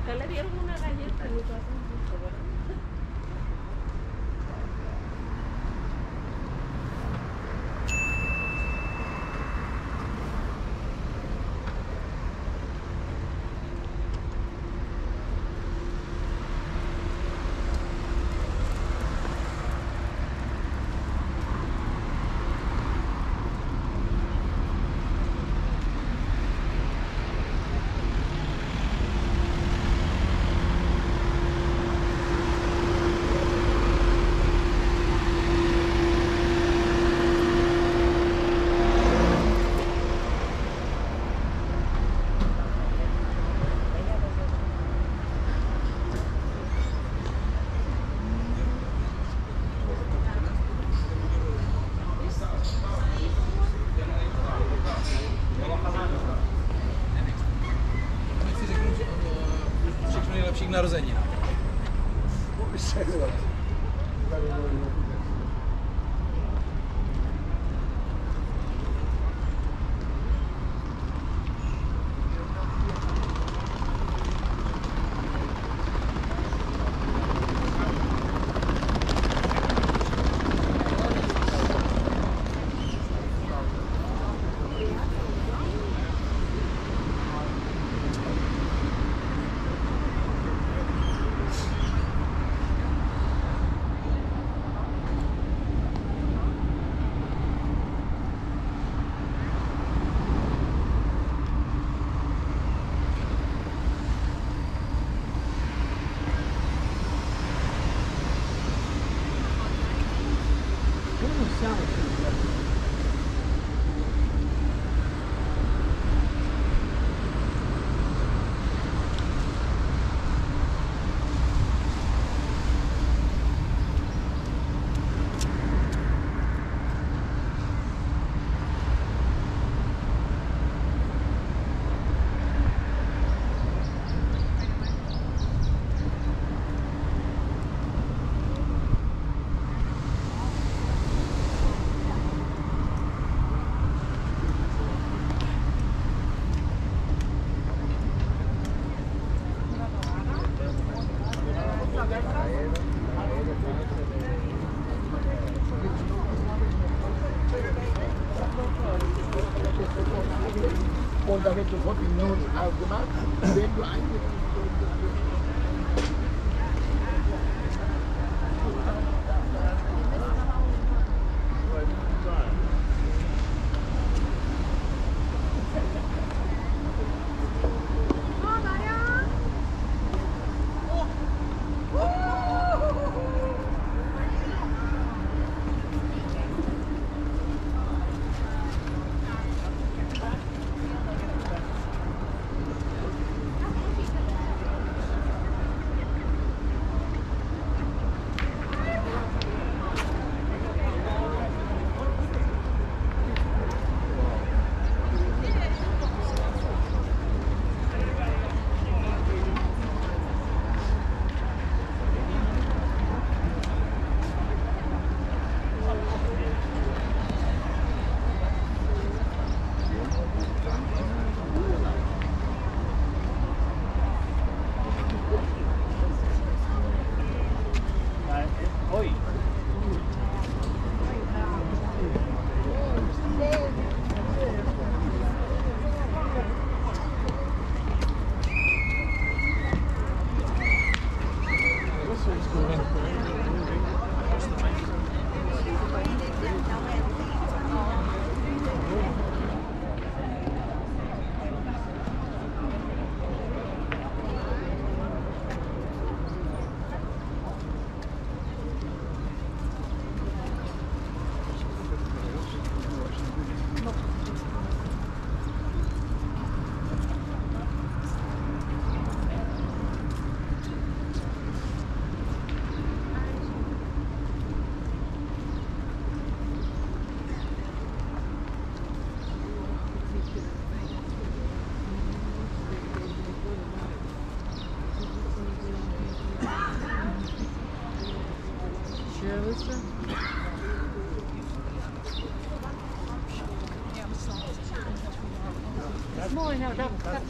acá le dieron una galleta pasó. したいとか。挺好 to what we know as the map, then you are